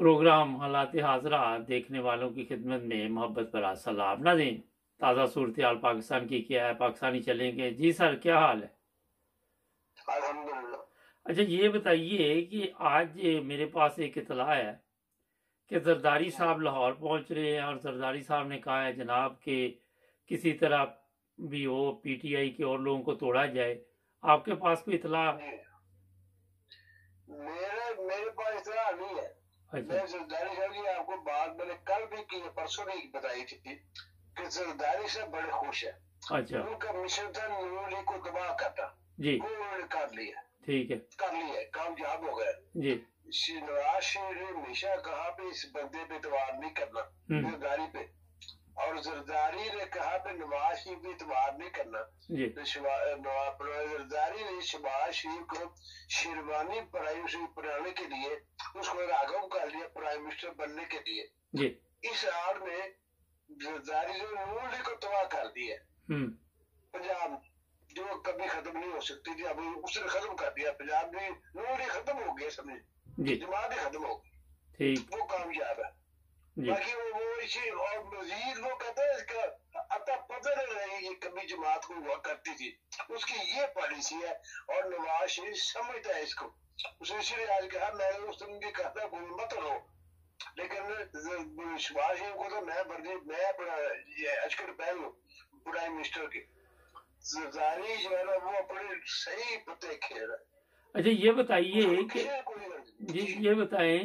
Programme हालात हाजरा देखने वालों की खिदमत में मोहब्बत पर सलाम नाजीन ताज़ा सूरत हाल पाकिस्तान की क्या है? पाकिस्तानी चलेंगे। जी सर क्या हाल है? अच्छा ये बताइए कि आज मेरे पास एक इतला है कि जरदारी साहब लाहौर पहुँच रहे हैं और जरदारी साहब ने कहा है जनाब के किसी तरह भी हो पीटीआई के और लोगों को तोड़ा जाए। आपके पास कोई इतला? मेरे मेरे पास इतना नहीं है। मैं जरदारी साहब जी आपको बात मैंने कल भी की परसों भी बताई थी कि जरदारी साहब बड़े खुश है। अच्छा। उनका मिशन था नूर लीग को तबाह करना। जी। वो उन्होंने कर लिया। ठीक है। कर लिया कामयाब हो गया जी। नवाज़ शरीफ ने हमेशा कहा पे इस बंदे पे इतवार नहीं करना हम्म। जरदारी पे। और जरदारी ने कहा पे नवाज़ शरीफ भी इतवार नहीं करना। तो जरदारी ने शबाज शरीफ को शेरवानी प्राइम बनाने के लिए उसको राघव कर लिया प्राइम मिनिस्टर बनने के लिए। इस आड़ में जरदारी ने नूर को तबाह कर दिया हम्म। पंजाब जो कभी खत्म नहीं हो सकती थी अभी उसने खत्म कर दिया। पंजाब में नूर खत्म हो गया समझ? जमात ही खत्म हो गई। वो कामयाब है। बाकी वो वो इसी और मजीद वो कहते हैं इसका अतः नहीं रही ये कभी जमात को हुआ करती थी। उसकी ये पॉलिसी है और नवाज़ शरीफ समझता है इसको। उसने इसलिए आज कहा मैंने उस दिन भी कहा था मत रहो। लेकिन शबाज शरीफ को तो मैं बर्दी मैं अपना अजकर पहल प्राइम मिनिस्टर की। जरदारी जो है ना वो अपने सही पते खेल रहा है। अच्छा ये बताइए कि जी ये बताएँ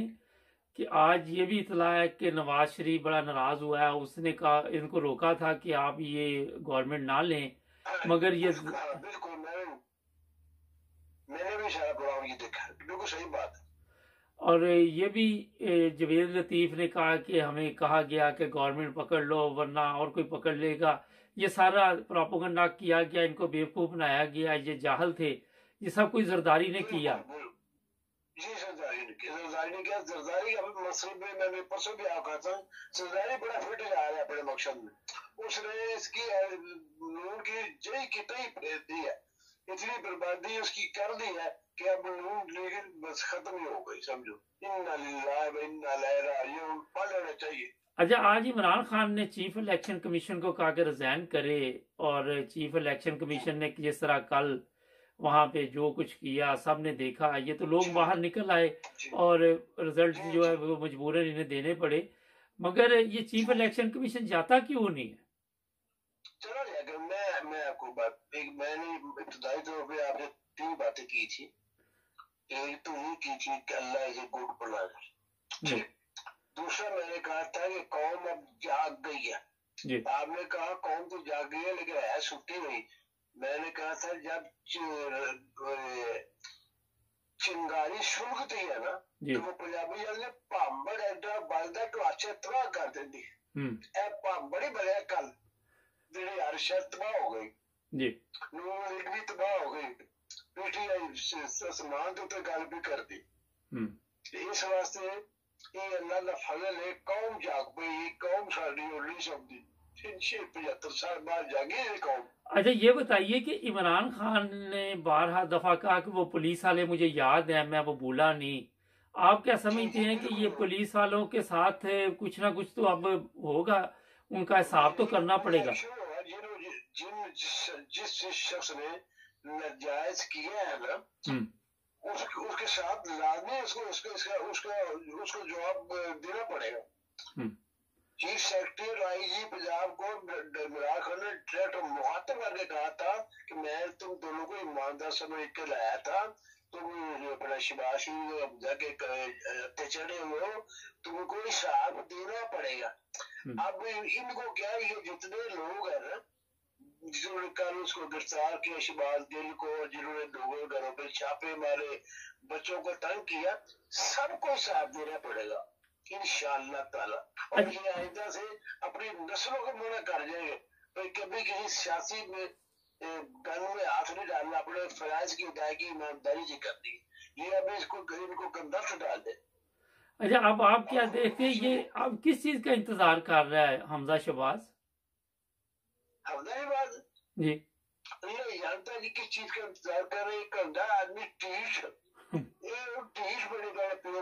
कि आज ये भी इतला है कि नवाज़ शरीफ बड़ा नाराज़ हुआ है। उसने कहा इनको रोका था कि आप ये गवर्नमेंट ना लें। मगर ये बिल्कुल मैंने भी ये देखा बिल्कुल सही बात और ये भी जवेद लतीफ ने कहा कि हमें कहा गया कि गवर्नमेंट पकड़ लो वरना और कोई पकड़ लेगा। ये सारा प्रोपोगंडा किया गया इनको बेवकूफ़ बनाया गया ये जाहल थे। ये सब कोई जरदारी ने किया। जी ने किया ने किया मसले में मैंने परसों भी था। जरदारी बड़ा फिट जा रहा है अपने मकसद में। उसने इसकी नून की जय कितनी दी है। इतनी बर्बादी उसकी कर दी है कि अब नून लीग बस खत्म ही हो गई, समझो। इन्ना लिल्लाह इन्ना पढ़ लेना चाहिए। अच्छा आज इमरान खान ने चीफ इलेक्शन कमीशन को कहा कि रिजाइन करे और चीफ इलेक्शन कमीशन ने जिस तरह कल वहाँ पे जो कुछ किया सबने देखा। ये तो लोग बाहर निकल आए और रिज़ल्ट जो है वो मजबूरन इन्हें देने पड़े। मगर ये चीफ इलेक्शन कमीशन जाता क्यों नहीं है? चलो जाएगा मैं मैं आपको बात एक मैंने इब्तदाई तौर पे आपने तीन बातें की थी। एक तो ये की थी कि अल्लाह इज़ गुड प्लानर दूसरा मैंने कहा था कि कौम अब जाग गई है। आपने कहा कौम तो जाग गई है लेकिन है छुट्टी नहीं। मैंने कहा था जब चिंगारी सुलगती है ना तो वो पंजाबी जल्द भांबड़ एडा बलदा टवाचे तबाह कर देती है भांबड़ ही बलिया कल ਜਿਹੜੀ ਅਰਸ਼ ਤਬਾਹ ਹੋ ਗਈ ਜੀ ਨੂੰ ਲੀਗ ਵੀ ਤਬਾਹ ਹੋ ਗਈ ਪੀਟੀਆਈ ਸਮਾਨ ਦੇ ਉੱਤੇ ਗੱਲ ਵੀ ਕਰਦੀ ਹੂੰ ਇਸ ਵਾਸਤੇ ਇਹ ਅੱਲਾ ਦਾ ਫਜ਼ਲ ਹੈ ਕੌਮ ਜਾਗ ਪਈ ਕੌਮ ਸਾਡੀ ਉਰਲੀ ਸਕਦੀ अच्छा ये बताइए कि इमरान खान ने बारह दफ़ा कहा कि वो पुलिस वाले मुझे याद है मैं वो भूला नहीं। आप क्या समझते हैं कि ये पुलिस वालों के साथ कुछ ना कुछ तो अब होगा? उनका हिसाब तो करना पड़ेगा। जिन जिस शख्स ने नजायज किया है ना हम्म। उस, उसके साथ लाजमी उसको उसको उसका उसको जवाब देना पड़ेगा। हम्म। चीफ सेक्रेटरी और आईजी पंजाब को इमरान खान ने डायरेक्ट मुखातब करके कहा था कि मैं तुम दोनों को ईमानदार समझ के लाया था। तुम अपना शिबाशी जाके चढ़े हो तुमको हिसाब देना पड़ेगा। हम्म। अब इनको क्या ये जितने लोग हैं ना जिन्होंने कल उसको गिरफ़्तार किया शिबाज दिल को जिन्होंने लोगों घरों पर छापे मारे बच्चों को तंग किया सबको हिसाब देना पड़ेगा। ताला। और ये आइंदा से अपनी नस्लों को मना कर जाएँगे भाई कभी किसी सियासी में गन में हाथ नहीं डालना अपने फराज की अदायगी ईमानदारी से करनी ये अब इसको गरीब को कंदस्त डाल दे। अच्छा अब आप क्या देखते हैं ये अब किस चीज़ का इंतज़ार कर रहा है हमजा शबाज हमजा शबाज जी। ये जानता किस चीज़ का इंतज़ार कर रहे हैं? कंधा आदमी टीश। ये टीश बनेगा प्यो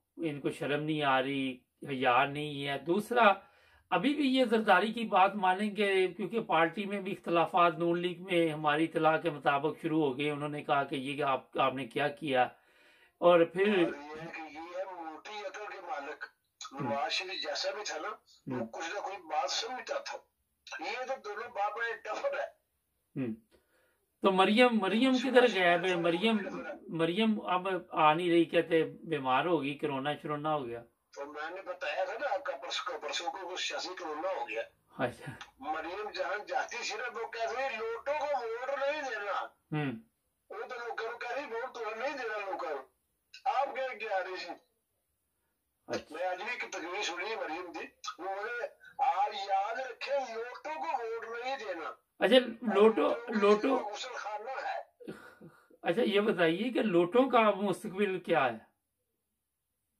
इनको शर्म नहीं आ रही हज़ार नहीं है। दूसरा अभी भी ये जरदारी की बात मानेंगे क्योंकि पार्टी में भी इख्तलाफात नून लीग में हमारी इतला के मुताबिक शुरू हो गए उन्होंने कहा कि ये आप आपने क्या किया? और फिर ये है शरीफ जैसा भी था ना वो कुछ ना कोई बात समझता था ये तो दोनों बाप है। तो मरियम मरियम किधर गया है? मरियम मरियम अब आ नहीं रही कहते बीमार होगी कोरोना शरोना हो गया। तो मैंने बताया था ना आपका परसों परसों को कुछ शशि कोरोना हो गया। अच्छा। मरियम जहाँ जाती थी ना वो कहती रही लोटों को वोट नहीं देना। हम्म। वो तो लोगों को कह रही वोट तो नहीं देना लोगों को। आप क्या क्या रही थी? अच्छा। मैं आज भी एक तकरीर सुनी मरियम की। वो बोले आप याद रखें लोटों को वोट नहीं देना। अच्छा लोटो लोटो। अच्छा ये बताइए कि लोटों का मुस्तकबिल क्या है?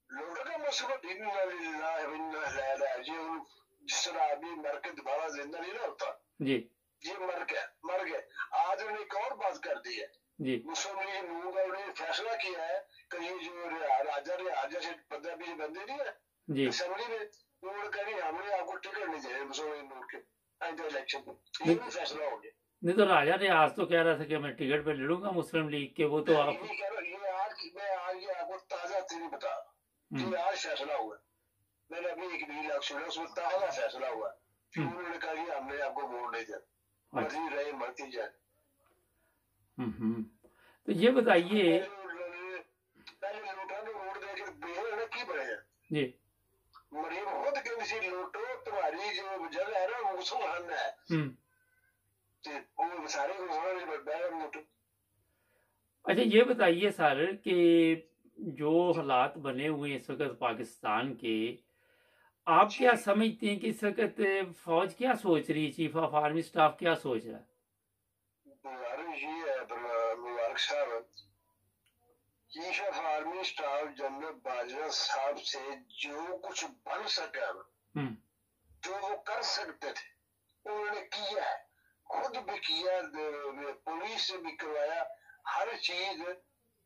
लोटों का मुस्तकबिल जिस तरह आदमी मर के दोबारा ज़िंदा नहीं ना होता। जी। ये मर गया मर गए आज उन्होंने एक और बात कर दी है। जी। मुस्लिम लीग नून का उन्होंने फैसला किया है कि ये जो राजा राजा से पंजाबी से बंदे नहीं है। जी। असेंबली में उन्होंने कहा हमने आपको टिकट नहीं दे मुस्लिम लीग नून के। नहीं तो राजा रियाज तो कह रहा था कि मैं टिकट पे लड़ूँगा मुस्लिम लीग के वो तो आप ये कह रहा ये आज मैं आज ये आपको ताज़ा बता हम्म, आज फैसला हुआ मैंने अभी एक वीडियो सुना उसमें ताज़ा फैसला हुआ हम्म। उन्होंने कहा कि हमने आपको वोट नहीं दिया। अच्छा। मर्ज़ी रहे मरती जाए। हम्म। तो ये बताइए पहले लोटा ने वोट दे के बेहद की बने जी। लोटो तुम्हारी जो जगह है ना वो मुसलमान है हम्म ते वो सारे मुसलमान ने बैठ लोटो अच्छा ये बताइए सर कि जो हालात बने हुए हैं इस वक्त पाकिस्तान के आप क्या समझते हैं कि इस वक्त फौज क्या सोच रही है? चीफ ऑफ़ आर्मी स्टाफ क्या सोच रहा है? मुबारक साहब chief of army staff general Bajwa साहब से जो कुछ बन सका हम्म। जो वो कर सकते थे उन्होंने किया है। खुद भी किया पुलिस से भी करवाया। हर चीज़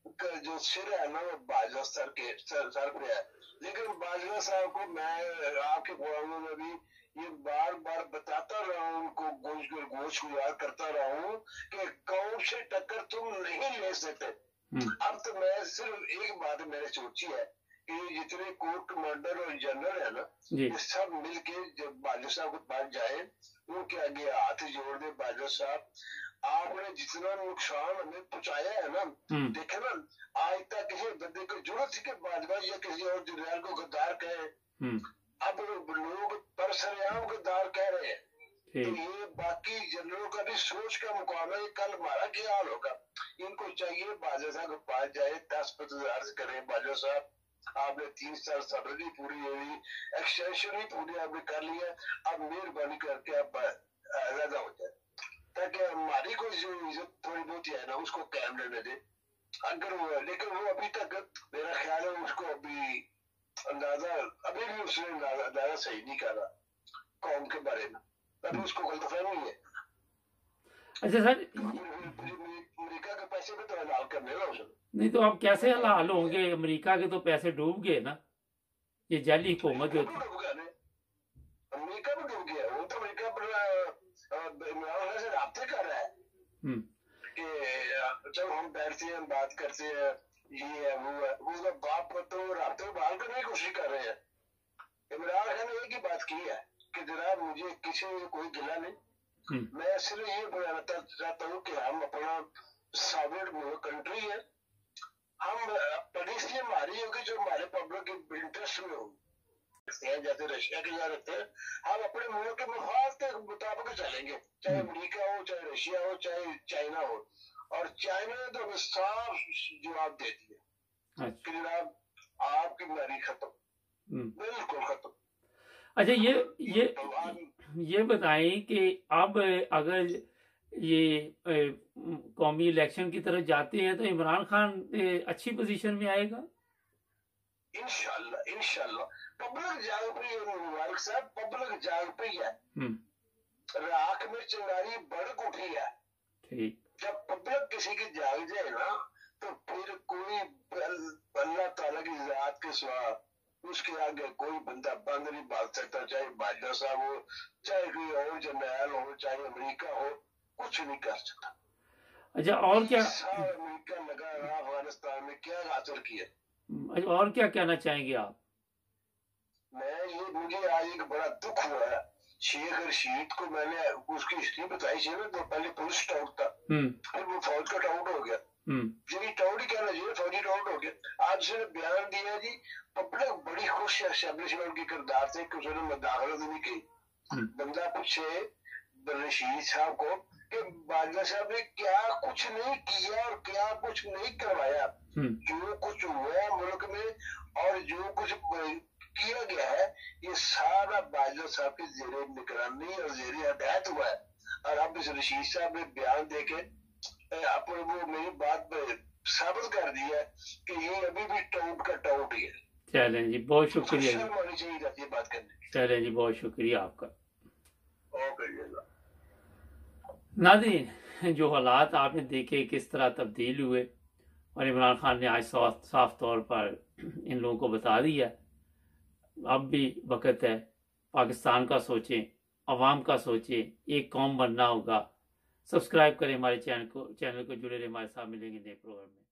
का जो सिर है ना वो बाजवा सर के सर सर पे है। लेकिन बाजवा साहब को मैं आपके प्रोग्रामों में भी ये बार बार बताता रहा हूँ उनको गोश गोश गुजार करता रहा हूँ कि कौन से टक्कर तुम नहीं ले सकते। हम्म। अब तो मैं सिर्फ़ एक बात मेरे सोची है ये जितने कोर कमांडर और जनरल है ना ये सब मिलके जब बाजवा साहब के पास जाए उनके आगे हाथ जोड़ दे बाजवा साहब। आपने जितना नुकसान हमें पहुँचाया है ना हम्म। देखे ना आज तक किसी बंदे को ज़रूरत थी कि बाजवा या किसी और जनरल को गद्दार कहे। हम्म। अब लोग परसरेआम गद्दार कह रहे हैं। तो ये बाकी जनरलों का भी सोच का मुकाबला है कल हमारा क्या हाल होगा? इनको चाहिए बाजवा साहब के पास जाए दस पचास करें बाजवा साहब। आपने तीन साल सब्र पूरी हुई एक्सटेंशन ही पूरी आपने कर लिया अब मेहरबानी करके आप आजादा हो जाए। ताकि हमारी कोई जो इज़्ज़त थोड़ी बहुत है ना, उसको कायम रहने दे। अगर वो है, लेकिन वो अभी तक, मेरा ख्याल है उसको अभी अंदाज़ा, अभी भी उसने अंदाज़ा सही नहीं करा कौम के बारे में। अभी उसको गलतफहमी है। अच्छा सर पैसे भी तो हलाल करने ना नहीं तो अब कैसे हलाल होंगे? अमेरिका के तो पैसे डूब गए ना। ये जाली हुकूमत जो थी डूब अमेरिका भी डूब गया। वो तो अमेरिका पर से राब्ते कर रहा है। हम्म। कि जब हम बैठते हैं बात करते हैं ये है वो है। उसका बाप तो राब्ते में बहाल करने की कोशिश कर रहे हैं। इमरान खान ने एक ही बात की है कि जनाब मुझे किसी कोई गिला नहीं। हम्म। मैं सिर्फ़ ये बताना चाहता हूँ कि हम अपना सॉवरेन कंट्री है। हम पॉलिसी हमारी होगी जो हमारे पब्लिक के इंटरेस्ट में हैं जैसे रशिया के यहाँ रहते हैं हम अपने मुल्क के मफाद के मुताबिक चलेंगे। चाहे हम्म। अमेरिका हो चाहे रशिया हो चाहे चाइना हो। और चाइना ने तो हमें साफ़ जवाब दे दिया। अच्छा। कि जनाब आपकी मारी खत्म। हम्म। बिल्कुल खत्म। अच्छा ये ये ये बताएँ कि अब अगर ये कौमी इलेक्शन की तरफ़ जाते हैं तो इमरान खान अच्छी पोजीशन में आएगा? इंशाल्लाह इंशाल्लाह। पब्लिक जाग पे मुबारक साहब पब्लिक जाग पे है। हम्म। राख में चिंगारी बढ़ उठी है। ठीक। जब पब्लिक किसी की जाग जाए ना तो फिर कोई अल्लाह ताला की जात के सिवा उसके आगे कोई बंदा बंद नहीं बात सकता चाहे बाजवा साहब हो चाहे कोई और जर्नैल हो चाहे अमेरिका हो। कुछ नहीं कर सकता। अच्छा और क्या? अमेरिका लगा रहा अफ़गानिस्तान में क्या हासिल किया अच्छा और क्या कहना चाहेंगे आप? मैं ये मुझे आज एक बड़ा दुख हुआ है। शेख रशीद को मैंने उसकी हिस्ट्री बताई थी ना तो पहले पुलिस टाउट था। हम्म। फिर वो फौज का टाउट हो गया। जी टाउट ही कहना चाहिए फौजी टाउट हो गया। आज उसने बयान दिया जी पब्लिक बड़ी खुश है एस्टेब्लिशमेंट की किरदार से कि उसने मुदाखलत नहीं की। हम्म। बंदा पूछे रशीद साहब को कि बाजवा साहब ने क्या कुछ नहीं किया और क्या कुछ नहीं करवाया। हम्म। जो कुछ हुआ है मुल्क में और जो कुछ किया गया है ये सारा बाजवा साहब की जेर निगरानी और जेर हदायत हुआ है। और अब इस रशीद साहब ने बयान देके अपने वो मेरी बात साबित कर दी है कि ये अभी भी टाउट का टाउट ही है। चलें जी बहुत शुक्रिया चलें जी बहुत शुक्रिया आपका। नादीन जो हालात आपने देखे, किस तरह तब्दील हुए? और इमरान खान ने आज साफ़ तौर पर इन लोगों को बता दिया अब भी वक़्त है, पाकिस्तान का सोचें, अवाम का सोचें, एक कौम बनना होगा। सब्सक्राइब करें हमारे चैनल को चैनल को जुड़े रहे हमारे साथ, मिलेंगे नए प्रोग्राम में।